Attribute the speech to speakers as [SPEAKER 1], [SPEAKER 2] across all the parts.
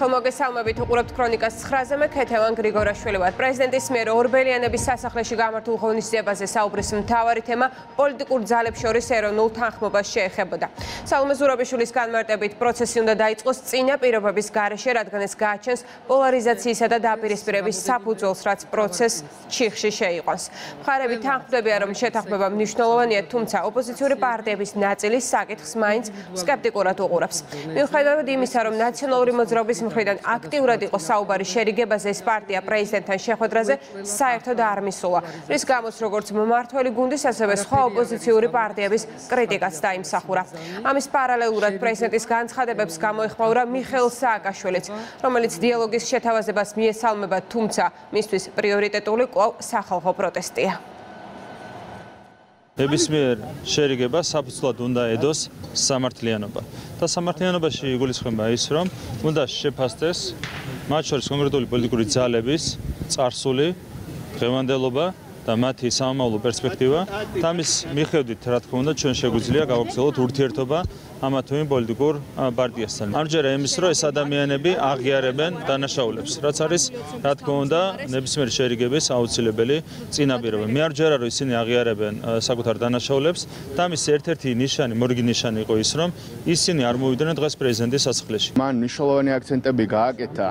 [SPEAKER 1] ხელმოგესალმებით უყურებთ ქრონიკას 9-ზე მე ქეთევან გრიგორაშვილი ვარ. პრეზიდენტის მიერ ორბელიანების სასახლეში გამართულ ღონისძიებაზე საუბრის მთავარი თემა პოლიტიკურ ძალებს შორის ეროვნულ თანხმობას შეეხებოდა. საუმე ზურაბიშვილის განმარტებით პროცესი უნდა დაიწყოს წინა პირობების გარეშე, რადგან ეს გააჩენს პოლარიზაციისა და დაპირისპირების საფუძველს, რაც პროცესს ჩიხში შეიყვანს. მხარები თანხმდებიან, რომ შეთანხმება მნიშვნელოვანია, თუმცა ოპოზიციური პარტიების ნაწილი საკითხს მაინც სკეპტიკურად უყურებს. მიუხედავად იმისა, რომ ნაციონალური მოძრაობის მხრიდან აქტიურად იყო საუბარი შერიგებაზე ეს პარტია პრეზიდენტთან შეხვედრაზე საერთოდ არ მისულა. რის გამოც როგორც მმართველი გუნდის ასევე სხვა ოპოზიციური პარტიების კრიტიკაც დაიმსახურა. ამის პარალელურად პრეზიდენტის განცხადებებს გამოეხმაურა მიხელ სააკაშვილიც, რომელიც დიალოგის შეთავაზებას მიესალმება, თუმცა მისთვის პრიორიტეტული კვლავ სახალხო პროტესტია.
[SPEAKER 2] ნებისმიერ შერიგება საფუძვლად უნდა ედოს სამართლიანობა. და სამართლიანობაში იგულისხმება ის, რომ უნდა შეფასდეს მათ შორის კონკრეტული პოლიტიკური ძალების წარსული, ღევანდელობა და მათი სამომავლო პერსპექტივა. და მის მიხედვით, რა თქმა უნდა, ჩვენ შეგვიძლია გავაგრძელოთ ურთიერთობა ამა თუ იმ პოლიტიკურ პარტიასთან. ამჯერა იმის რომ ეს ადამიანები აღიარებენ დანაშაულებს, რაც არის რა თქმა უნდა ნებისმიერი შერიგების აუცილებელი წინაპირობა. მე არ ჯერა რომ ისინი აღიარებენ საკუთარ დანაშაულებს და მის ერთ-ერთი ნიშანი, მორიგი ნიშანი იყო ის რომ ისინი არ მოვიდნენ დღეს პრეზიდენტის სასახლეში.
[SPEAKER 3] მან მნიშვნელოვანი აქცენტები გააკეთა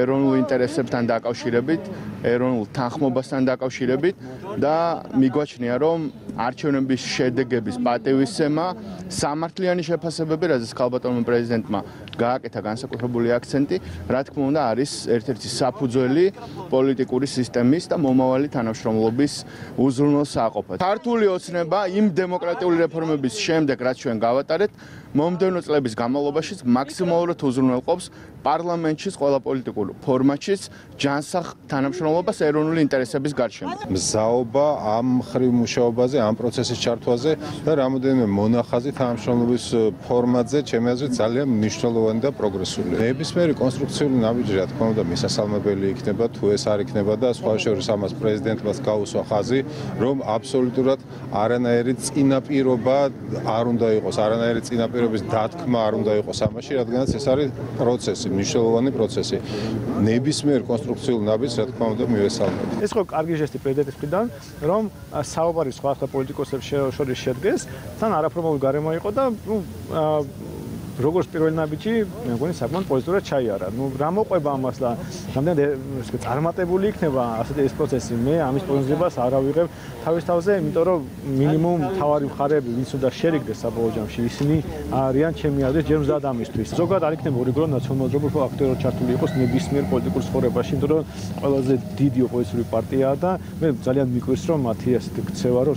[SPEAKER 3] ეროვნულ ინტერესებთან დაკავშირებით, ეროვნულ თანხმობასთან დაკავშირებით და მიგვაჩნია რომ არჩევნების შედეგების პატივისცემა სამართლიანი შეფასებები, რაზეც ხალბატონმა პრეზიდენტმა გააკეთა განსაკუთრებული აქცენტი, რა თქმა უნდა, არის ერთ-ერთი საფუძველი პოლიტიკური სისტემის და მომავალი თანამშრომლობის უზრუნველსაყოფად. ქართული ოცნება იმ დემოკრატიული რეფორმების შემდეგ, რაც ჩვენ გავატარეთ, მომდევნო წლების განმავლობაში მაქსიმალურად უზრუნველყოფს პარლამენტში ყველა პოლიტიკურ ფორმატში ჯანსაღ თანამშრომლობას ეროვნული ინტერესების გარშემო.
[SPEAKER 4] მზაობა ამ ხრივ მუშაობაზე, ამ პროცესის ჩართვაზე და რამოდენიმე მონახაზი თანამშრომლობის ფორმატზე, ჩემი აზრით, ძალიან მნიშვნელოვანი და პროგრესული. ნებისმიერი კონსტრუქციული ნაბიჯი, რა თქმა უნდა, მისასალმებელი იქნება, თუ ეს არ იქნება და სხვა შორის ამას პრეზიდენტმაც გაუსვა ხაზი, რომ აბსოლუტურად არანაირი წინაპირობა არ უნდა იყოს, არანაირი წინაპირობის დათქმა არ უნდა იყოს ამაში, რადგანაც ეს არის პროცესი, მნიშვნელოვანი პროცესი. ნებისმიერ კონსტრუქციულ ნაბიჯს, რა თქმა უნდა, მივესალმებ.
[SPEAKER 5] ეს ხო კარგი ჟესტი პრეზიდენტის მხრიდან, რომ საუბარი სხვა სხვა პოლიტიკოსებს შორის შედგეს, თან არაფორმალური გარემო იყო და ნუ როგორც პირველი ნაბიჯი, მე მგონი საკმაოდ პოზიტიურად ჩაიარა. ნუ რა მოყვება ამას და რამდენად ისე წარმატებული იქნება ასეთი ეს პროცესი, მე ამის პროგნოზებას არ ავიღებ თავის თავზე, იმიტომ რომ მინიმუმ თავარი მხარეები, ვინც უნდა შერიგდეს საბოლოო ჯამში, ისინი არიან ჩემი აზრით ჯერ მზად ამისთვის. ზოგადად არ იქნება ორი გრო ნაციონალურ აქტიურად ჩართული იყოს ნებისმიერ პოლიტიკურ ცხოვრებაში, იმიტომ რომ ყველაზე დიდი ოპოზიციური პარტიაა და მე ძალიან მიკვირს რომ მათი ასეთი ქცევა რომ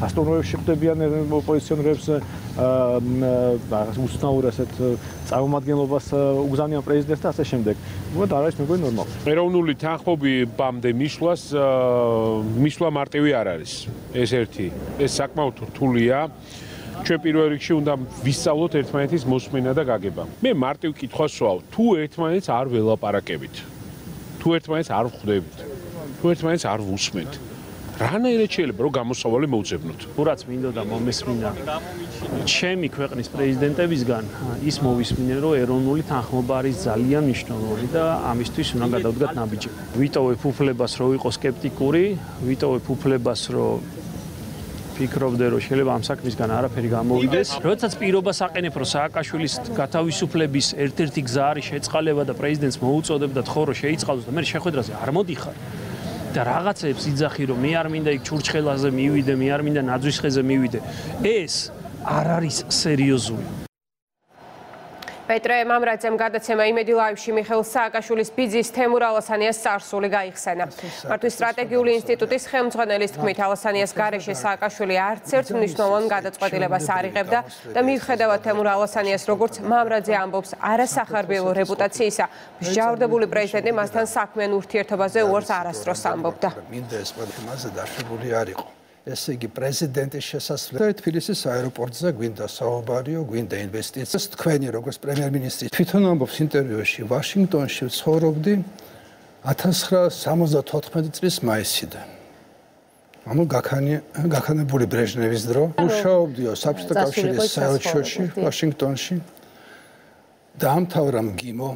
[SPEAKER 5] სასტუმროებში ხდებიან ოპოზიციონერებს აა ასეთ წარმომადგენლობას უგზავნიან პრეზიდენტს და ასე შემდეგ. მოდი არ არის მეგონი ნორმალი.
[SPEAKER 6] ეროვნული თანხმობამდე მისვლას მისვლა მარტივი არ არის. ეს ერთი. ეს საკმაოდ რთულია. ჩვენ პირველ რიგში უნდა ვისწავლოთ ერთმანეთის მოსმენა და გაგება. მე მარტივ კითხვას ვსვავ, თუ ერთმანეთს არ ველაპარაკებით? თუ ერთმანეთს არ ვხვდებით? თუ ერთმანეთს არ ვუსმენთ? რანაირად შეიძლება რომ გამოსავალი მოუძებნოთ?
[SPEAKER 5] ურაც მინდოდა მომესმინა ჩემი ქვეყნის პრეზიდენტებისგან ის მოვისმინე რომ ეროვნული თანხმობა არის ძალიან მნიშვნელოვანი და ამისთვის უნდა გადავდგათ ნაბიჯი. ვიტოვებ უფლებას რომ ვიყო სკეპტიკური, ვიტოვებ უფლებას რომ ფიქრობდე რომ შეიძლება ამ საქმისგან არაფერი გამოვიდეს. როდესაც პირობას აყენებ რომ სააკაშვილის გათავისუფლების ერთ-ერთი გზა არის შეწყალება და პრეზიდენტს მოუწოდებ და თხო რომ შეიწყალოს და მე შეხვედრაზე არ მოდიხარ. და რაღაცებს იძახი რომ მე არ მინდა იქ ჩურჩხელაზე მივიდე, მე არ მინდა ნაძვის ხეზე მივიდე. ეს არ არის სერიოზული.
[SPEAKER 1] პეტრე მამრაძემ გადაცემა იმედი ლაივში მიხელ სააკაშვილის ბიძის თემურ ალასანიას წარსული გაიხსენა. მარტო სტრატეგიული ინსტიტუტის ხელმძღვანელის თქმით ალასანიას გარეშე სააკაშვილი არც ერთ მნიშვნელოვან გადაწყვეტილებას არ იღებდა და მიუხედავად თემურ ალასანიას როგორც მამრაძე ამბობს არასახარბიელო რეპუტაციისა, მსჯავრდებული პრეზიდენტი მასთან საქმიან ურთიერთობაზე უარს არასდროს ამბობდა.
[SPEAKER 7] მინდა ეს ყველაფერი მასზე დაშვებული არ იყო. ესე იგი პრეზიდენტის შესაძლებლობა თბილისის აეროპორტზე გვინდა საუბარიო, გვინდა ინვესტიციას. თქვენი როგორც პრემიერ-მინისტრი თვითონ ამბობს ინტერვიუში ვაშინგტონში ცხოვრობდი 1974 წლის მაისიდან. ანუ გაქანი გაქანებული ბრეჟნევის დრო. მუშაობდიო საბჭოთა კავშირის საელჩოში ვაშინგტონში. დაამთავრა მგიმო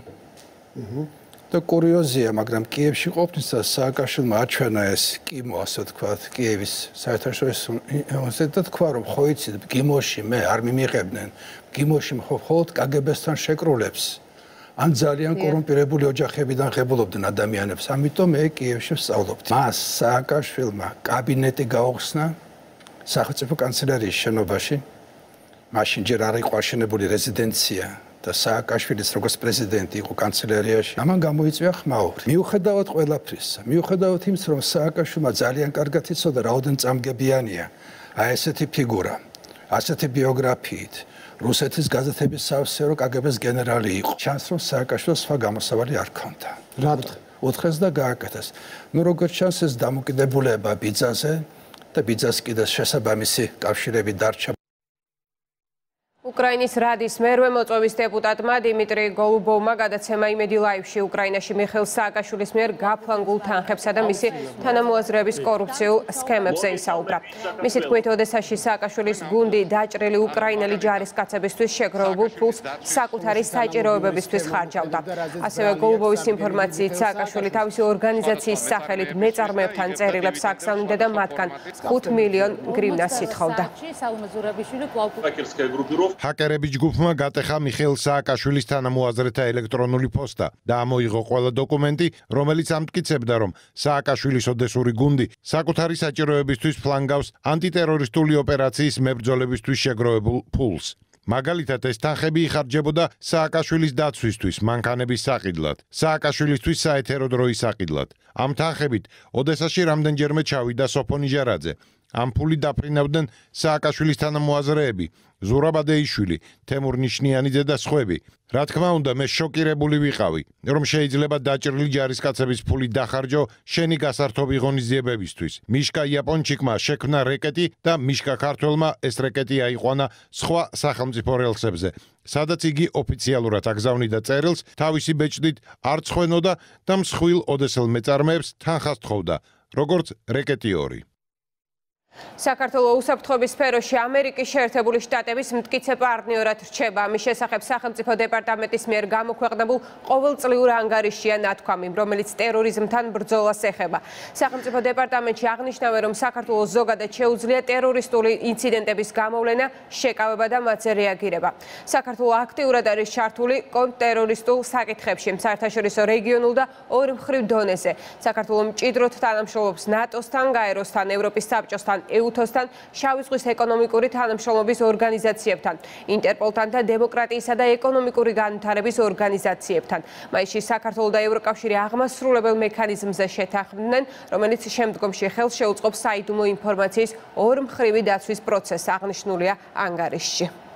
[SPEAKER 7] და კურიოზია, მაგრამ კიევში ყოფნისას სააკაშვილმა აჩვენა ეს კიმო, ასე ვთქვათ, კიევის საერთაშორისო უნივერსიტეტი და თქვა, რომ ხო იცით, კიმოში მე არ მიმიღებდნენ. კიმოში მხოლოდ კგბ-სთან შეკრულებს. ან ძალიან კორუმპირებული ოჯახებიდან ღებულობდნენ ადამიანებს. ამიტომ მე კიევში ვსწავლობდი. მას სააკაშვილმა კაბინეტი გაუხსნა სახელმწიფო კანცელარიის შენობაში. მაშინ ჯერ არ იყო აშენებული რეზიდენცია და სააკაშვილის როგორც პრეზიდენტი იყო კანცელარიაში. ამან გამოიწვია ხმაური. მიუხედავად ყველაფრისა, მიუხედავად იმის, რომ სააკაშვილმა ძალიან კარგად იცოდა რაოდენ წამგებიანია აი ესეთი ფიგურა, ასეთი ბიოგრაფიით, რუსეთის გაზეთების სავსერო კგბ-ს გენერალი იყო. ჩანს რომ სააკაშვილს სხვა გამოსავალი არ ქონდა. რა უთხრეს და გააკეთეს. ნუ როგორც ჩანს ეს დამოკიდებულება ბიძაზე და ბიძას კიდე შესაბამისი კავშირები დარჩა
[SPEAKER 1] უკრაინის რადის მერვე მოწვევის დეპუტატმა დიმიტრი გოლუბოვმა გადაცემა იმედი ლაივში უკრაინაში მიხელ სააკაშვილის მიერ გაფლანგულ თანხებსა და მისი თანამოაზრეების კორუფციულ სქემებზე ისაუბრა. მისი თქმით, ოდესაში სააკაშვილის გუნდი დაჭრილი უკრაინელი ჯარისკაცებისთვის შეგროვებულ ფულს საკუთარი საჭიროებებისთვის ხარჯავდა. ასევე გოლუბოვის ინფორმაციით სააკაშვილი თავისი ორგანიზაციის სახელით მეწარმეებთან წერილებს აგზავნიდა და მათგან 5 მილიონ გრივნას ითხოვდა.
[SPEAKER 8] საუმეზურებიშვილი კვალიფიკაციულ ჰაკერები ჯგუფმა გატეხა მიხეილ სააკაშვილის თანამოაზრეთა ელექტრონული პოსტა და ამოიღო ყველა დოკუმენტი, რომელიც ამტკიცებდა, რომ სააკაშვილის ოდესური გუნდი საკუთარი საჭიროებისთვის ფლანგავს ანტიტერორისტული ოპერაციის მებრძოლებისთვის შეგროვებულ ფულს. მაგალითად ეს თანხები იხარჯებოდა სააკაშვილის დაცვისთვის, მანქანების საყიდლად, სააკაშვილისთვის საეთერო დროის საყიდლად. ამ თანხებით ოდესაში რამდენჯერმე ჩავიდა სოფონი ჟარაძე. ამ ფული დაფრინავდნენ სააკაშვილის თანამოაზრეები, ზურაბადეიშვილი, თემურ ნიშნიანიძე და სხვები. რა თქმა უნდა, მე შოკირებული ვიყავი, რომ შეიძლება დაჭრილი ჯარისკაცების ფული დახარჯო შენი გასართობი ღონისძიებებისთვის. მიშკა იაპონჩიკმა შექმნა რეკეტი და მიშკა ქართველმა ეს რეკეტი აიყვანა სხვა სახელმწიფო რელსებზე. სადაც იგი ოფიციალურად აგზავნიდა წერილს, თავისი ბეჭდით არ ცხვენოდა და მსხვილ ოდესელ მეწარმეებს თანხას თხოვდა, როგორც რეკეტი 2.
[SPEAKER 1] საქართველოს უსაფრთხოების სფეროში ამერიკის შეერთებული შტატების მტკიცე პარტნიორად რჩება. ამის შესახებ სახელმწიფო დეპარტამენტის მიერ გამოქვეყნებულ ყოველწლიურ ანგარიშია ნათქვამი, რომელიც ტერორიზმთან ბრძოლას ეხება. სახელმწიფო დეპარტამენტში აღნიშნავენ, რომ საქართველოს ზოგადად შეუძლია ტერორისტული ინციდენტების გამოვლენა, შეკავება და მათზე რეაგირება. საქართველოს აქტიურად არის ჩართული კონტრტერორისტულ საკითხებში, საერთაშორისო რეგიონულ და ორი მხრივ დონეზე. საქართველოს მჭიდროდ თანამშრომლობს ნატოსთან, გაეროსთან, ევროპის საბჭოსთან ეუთოსთან, შავი ზღვის ეკონომიკური თანამშრომლობის ორგანიზაციებთან, ინტერპოლთან და დემოკრატიისა და ეკონომიკური განვითარების ორგანიზაციებთან. მაისში საქართველოს და ევროკავშირი აღმასრულებელ მექანიზმზე შეთანხმდნენ, რომელიც შემდგომში ხელს შეუწყობს საიდუმლო ინფორმაციის ორმხრივი დაცვის პროცესს, აღნიშნულია ანგარიშში.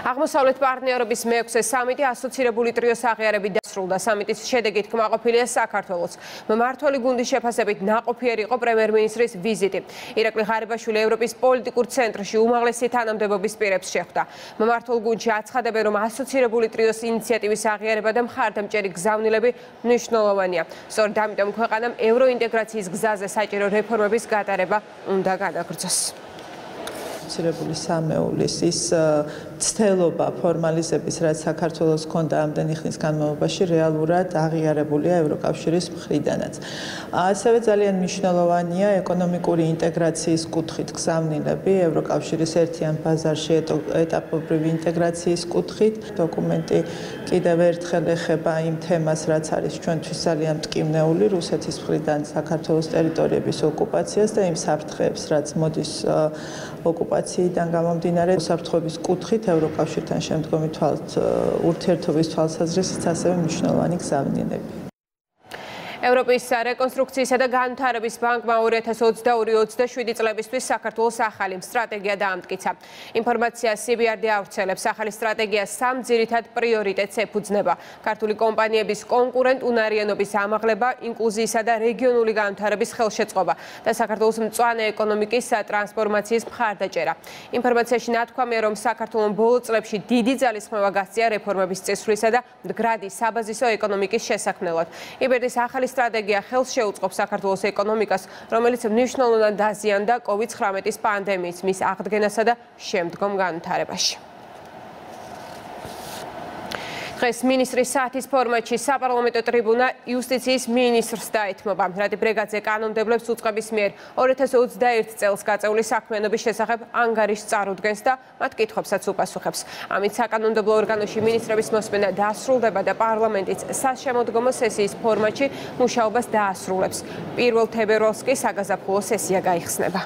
[SPEAKER 1] აღმოსავლეთ პარტნიორობის მეექვსე სამიტი ასოცირებული ტრიოს აღიარებით დასრულდა. სამიტის შედეგით კმაყოფილია საქართველოს. მმართველი გუნდის შეფასებით ნაყოფიერი იყო პრემიერ-მინისტრის ვიზიტი. ირაკლი ღარიბაშვილი ევროპის პოლიტიკურ ცენტრში უმაღლესი თანამდებობის პირებს შეხვდა. მმართველ გუნდში აცხადებენ, რომ ასოცირებული ტრიოს ინიციატივის აღიარება და მხარდამჭერი გზავნილები მნიშვნელოვანია. სწორედ ამიტომ ქვეყანამ ევროინტეგრაციის გზაზე საჭირო რეფორმების გატარება უნდა განაგრძოს.
[SPEAKER 9] ასოცირებული სამეულის ის ცდელობა ფორმალიზების რაც საქართველოს ქონდა ამდენი ხნის განმავლობაში რეალურად აღიარებულია ევროკავშირის მხრიდანაც. ასევე ძალიან მნიშვნელოვანია ეკონომიკური ინტეგრაციის კუთხით გზავნილები ევროკავშირის ერთიან ბაზარში ეტაპობრივი ინტეგრაციის კუთხით. დოკუმენტი კიდევ ერთხელ ეხება იმ თემას, რაც არის ჩვენთვის ძალიან მტკივნეული რუსეთის მხრიდან საქართველოს ტერიტორიების ოკუპაციას და იმ საფრთხეებს, რაც მოდის ოკუპაციიდან გამომდინარე საფრთხების კუთხით ევროკავშირთან შემდგომი თვალთ ურთიერთობის თვალსაზრისით ასევე მნიშვნელოვანი გზავნილები.
[SPEAKER 1] ევროპის რეკონსტრუქციისა და განვითარების ბანკმა 2022-27 წლებისთვის საქართველოს ახალი სტრატეგია დაამტკიცა. ინფორმაცია CBRD ავრცელებს ახალი სტრატეგია სამ ძირითად პრიორიტეტს ეფუძნება: ქართული კომპანიების კონკურენტუნარიანობის ამაღლება, ინკლუზიისა და რეგიონული განვითარების ხელშეწყობა და საქართველოს მწვანე ეკონომიკის ტრანსფორმაციის მხარდაჭერა. ინფორმაციაში ნათქვამია, რომ საქართველოს ბოლო წლებში დიდი ძალისხმევა გასწია რეფორმების წესრიგისა და მდგრადი საბაზისო ეკონომიკის შესაქმნელად. იბერდის ახალი სტრატეგია ხელს შეუწყობს საქართველოს ეკონომიკას, რომელიც მნიშვნელოვნად დაზიანდა COVID-19 პანდემიის მის აღდგენასა და შემდგომ განვითარებაში. დღეს მინისტრის საათის ფორმატში საპარლამენტო ტრიბუნა იუსტიციის მინისტრს დაეთმობა. რადი ბრეგაძე კანონმდებლებს უწყების მიერ 2021 წელს გაწეული საქმიანობის შესახებ ანგარიშს წარუდგენს და მათ კითხვებსაც უპასუხებს. ამით საკანონმდებლო ორგანოში მინისტრების მოსმენა დაასრულდება და პარლამენტიც სასშემოდგომო სესიის ფორმატში მუშაობას დაასრულებს. 1 თებერვალს კი საგაზაფხულო სესია გაიხსნება.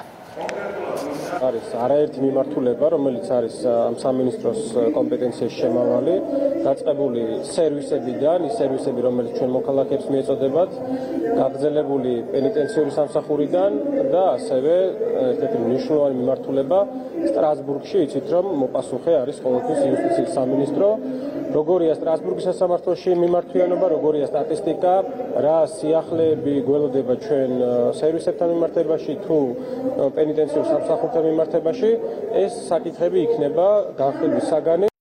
[SPEAKER 10] არის არაერთი მიმართულება, რომელიც არის ამ სამინისტროს კომპეტენციის შემავალი, დაწყებული სერვისებიდან, ის სერვისები, რომელიც ჩვენ მოქალაქეებს მიეწოდებათ, გაგრძელებული პენიტენციური სამსახურიდან და ასევე ერთ-ერთი მნიშვნელოვანი მიმართულება სტრასბურგში, იცით რომ მოპასუხე არის ყოველთვის იუსტიციის სამინისტრო როგორია სტრასბურგის სასამართლოში მიმართვიანობა, როგორია სტატისტიკა, რა სიახლეები გველოდება ჩვენ სერვისებთან მიმართებაში თუ პენიტენციურ სამსახურთან მიმართებაში, ეს საკითხები იქნება განხილვის საგანი.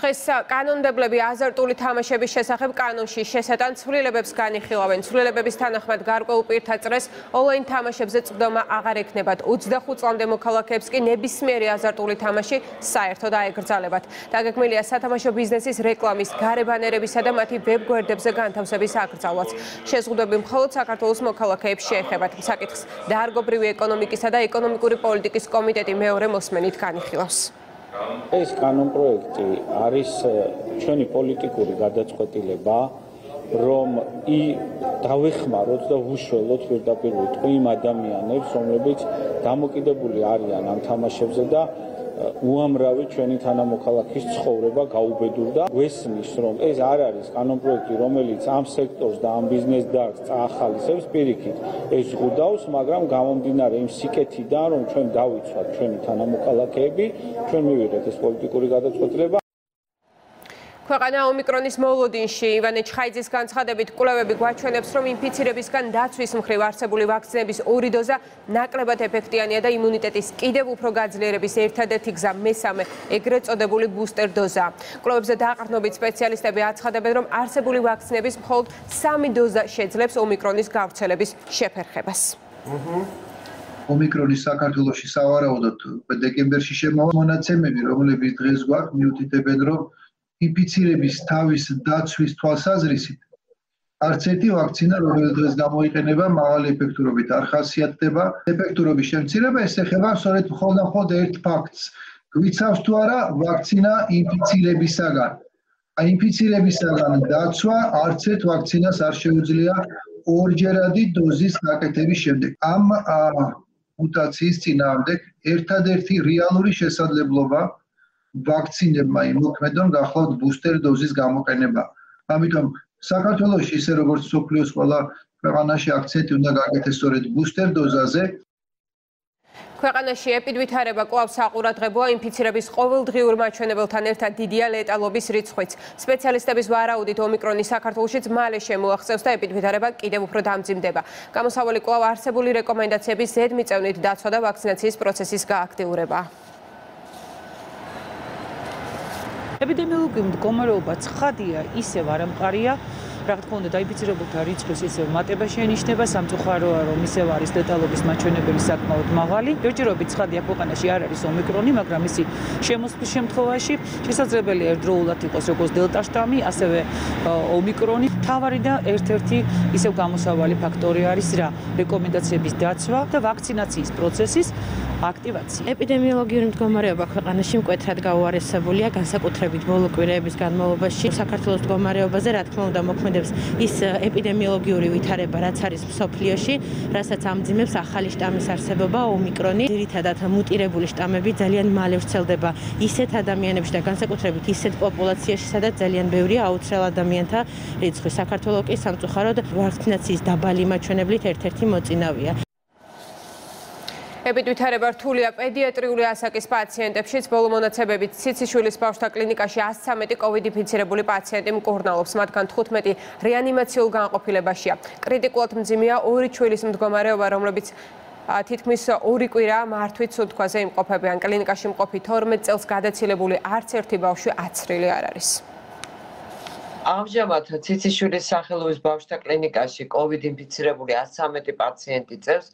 [SPEAKER 1] დღეს კანონმდებლები აზარტული თამაშების შესახებ კანონში შესატან ცვლილებებს განიხილავენ. ცვლილებების თანახმად გარკვეულ პირთა წრეს ონლაინ თამაშებზე წვდომა აღარ ექნებათ. 25 წლამდე მოქალაქეებს კი ნებისმიერი აზარტული თამაში საერთოდ აეგრძალებათ. დაგეგმილია სათამაშო ბიზნესის რეკლამის, გარებანერებისა და მათი ვებგვერდებზე განთავსების აკრძალვაც. შეზღუდვები მხოლოდ საქართველოს მოქალაქეებს შეეხებათ. საკითხს დაარგობრივი ეკონომიკისა და ეკონომიკური პოლიტიკის კომიტეტი მეორე მოსმენით განიხილავს.
[SPEAKER 11] ეს კანონპროექტი არის ჩვენი პოლიტიკური გადაწყვეტილება რომ ი დავეხმაროთ და ვუშველოთ პირდაპირ ტყუილ ადამიანებს რომლებიც დამოკიდებული არიან ამ თამაშებზე და უამრავი ჩვენი თანამოქალაქის ცხოვრება გაუბედურდა. გვესმის, რომ ეს არ არის კანონპროექტი, რომელიც ამ სექტორს და ამ ბიზნეს დარგს წაახალისებს პირიქით. ეს ზღუდავს, მაგრამ გამომდინარე იმ სიკეთიდან, რომ ჩვენ დავიცვათ ჩვენი თანამოქალაქეები, ჩვენ მივიღეთ ეს პოლიტიკური გადაწყვეტილება
[SPEAKER 1] ქვეყანა ომიკრონის მოლოდინში ივანე ჩხაიძის განცხადებით კვლევები გვაჩვენებს რომ ინფიცირებისგან დაცვის მხრივ არსებული ვაქცინების ორი დოზა ნაკლებად ეფექტიანია და იმუნიტეტის კიდევ უფრო გაძლიერების ერთადერთი გზა მესამე ეგრეთ წოდებული ბუსტერ დოზა. კვლევებზე დააყრდნობით სპეციალისტები აცხადებენ რომ არსებული ვაქცინების მხოლოდ სამი დოზა შეძლებს ომიკრონის გავრცელების შეფერხებას.
[SPEAKER 12] ომიკრონის საქართველოსში სავარაუდოდ დეკემბერში შემოვა მონაცემები რომლებიც დღეს გვაქვს მიუთითებენ რომ ინფიცირების თავის დაცვის თვალსაზრისით არც ერთი ვაქცინა რომელიც დღეს გამოიყენება მაღალი ეფექტურობით. არ ხასიათდება ეფექტურობის შემცირება ეს ეხება სწორედ მხოლოდ მხოლოდ ერთ ფაქტს. გვიცავს თუ არა ვაქცინა ინფიცირებისაგან აი ინფიცირებისაგან დაცვა არც ერთ ვაქცინას არ შეუძლია ორჯერადი დოზის გაკეთების შემდეგ. ამ მუტაციის წინააღმდეგ ერთადერთი რეალური შესაძლებლობა ვაქცინებმა იმოქმედონ გახლავთ ბუსტერ დოზის გამოყენება. ამიტომ საქართველოს ისე როგორც სოფლიოს ყველა ქვეყანაში აქცენტი უნდა გაკეთდეს სწორედ ბუსტერ დოზაზე.
[SPEAKER 1] ქვეყანაში ეპიდვითარება კვლავ საყურადღებოა ინფიცირების ყოველდღიურ მაჩვენებელთან ერთად დიდია ლეტალობის რიცხვიც. სპეციალისტების ვარაუდით ომიკრონი საქართველოშიც მალე შემოახცევს და ეპიდვითარება კიდევ უფრო დამძიმდება. გამოსავალი კვლავ არსებული რეკომენდაციების ზედმიწევნით დაცვა და ვაქცინაციის პროცესის გააქტიურება.
[SPEAKER 13] ეპიდემიოლოგიური მდგომარეობა ცხადია, ისევ არ ამყარია. რა თქმა უნდა, დაიფიცირებულთა რიცხვის ისევ მატება შენიშნება, სამწუხაროა, რომ ისევ არის დეტალობის მაჩვენებელი საკმაოდ მაღალი. ჯერჯერობით ცხადია, ქვეყანაში არ არის ომიკრონი, მაგრამ ისი შემოსვლის შემთხვევაში შესაძლებელია ერთდროულად იყოს როგორც დელტა შტამი, ასევე ომიკრონი. თავარი და ერთ-ერთი ისევ გამოსავალი ფაქტორი არის რა? რეკომენდაციების დაცვა და ვაქცინაციის პროცესის აქტივაცია.
[SPEAKER 14] ეპიდემიოლოგიური მდგომარეობა ქვეყანაში მკვეთრად გაუარესებულია, განსაკუთრებით ბოლო კვირეების განმავლობაში. საქართველოს მდგომარეობაზე, რა თქმა უნდა, მოქმედებს ის ეპიდემიოლოგიური ვითარება, რაც არის მსოფლიოში, რასაც ამძიმებს ახალი შტამის არსებობა, ომიკრონი. ძირითადად მუტირებული შტამები ძალიან მალე ვრცელდება ისეთ ადამიანებში და განსაკუთრებით ისეთ პოპულაციაში, სადაც ძალიან ბევრია აუცრელ ადამიანთა რიცხვი. საქართველოს კი სამწუხაროდ ვაქცინაციის დაბალი მაჩვენებლით ერთ-ერთი მოწინავია.
[SPEAKER 1] ეპიდვითარება რთულია პედიატრიული ასაკის პაციენტებშიც ბოლო მონაცემებით ციციშვილის ბავშვთა კლინიკაში 113 კოვიდ ინფიცირებული პაციენტი მკურნალობს. მათგან 15 რეანიმაციულ განყოფილებაშია. კრიტიკულად მძიმეა ორი ჩვილის მდგომარეობა რომლებიც თითქმის ორი კვირა მართვით სულთქვაზე იმყოფებიან. კლინიკაში მყოფი 12 წელს გადაცილებული არც ერთი ბავშვი აცრილი არ არის
[SPEAKER 15] ამჟამად ციციშვილის სახელობის ბავშვთა კლინიკაში COVID ინფიცირებული 113 პაციენტი წევს.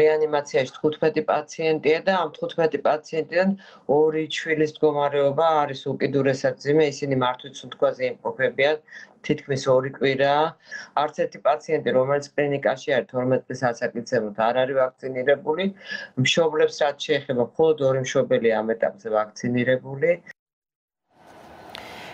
[SPEAKER 15] რეანიმაციაში 15 პაციენტია და ამ 15 პაციენტიდან ორი შვილის მდგომარეობა არის უკიდურესად ძიმე, ისინი მართვით სუნთქვაზე იმყოფებიან. თითქმის ორი კვირა. არც ერთი პაციენტი, რომელიც კლინიკაში არის 12 წლის ასაკიცემოთ, არ არის ვაქცინირებული. მშობლებს რაც შეეხება, მხოლოდ ორი მშობელი ამ ეტაპზე ვაქცინირებული.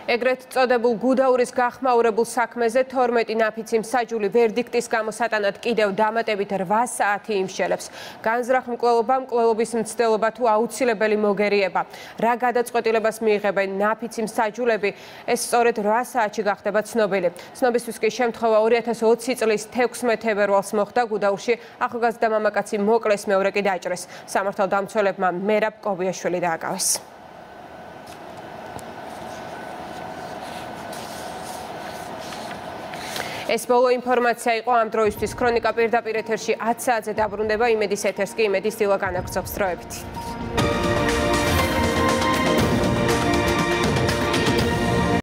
[SPEAKER 1] ეგრეთ წოდებულ გუდაურის გახმაურებულ საქმეზე 12 ნაფიცი მსაჯული ვერდიქტის გამო სატანად კიდევ დამატებით 8 საათი იმშელებს. განზრახ მკვლელობამ მკვლელობის მცდელობა თუ აუცილებელი მოგერიება. რა გადაწყვეტილებას მიიღებენ ნაფიცი მსაჯულები, ეს სწორედ 8 საათში გახდება ცნობილი. ცნობისთვის კი შემთხვევა 2020 წლის 16 თებერვალს მოხდა გუდაურში ახალგაზრდა მამაკაცი მოკლეს მეორე კი დაჭრეს. სამართალდამცველებმა მერაბ კობიაშვილი დააკავეს. ეს ბოლო ინფორმაცია იყო ამ დროისთვის. ქრონიკა პირდაპირ ეთერში 10 საათზე დაბრუნდება იმედის ეთერს კი იმედის დილა განაგრძობს დროებით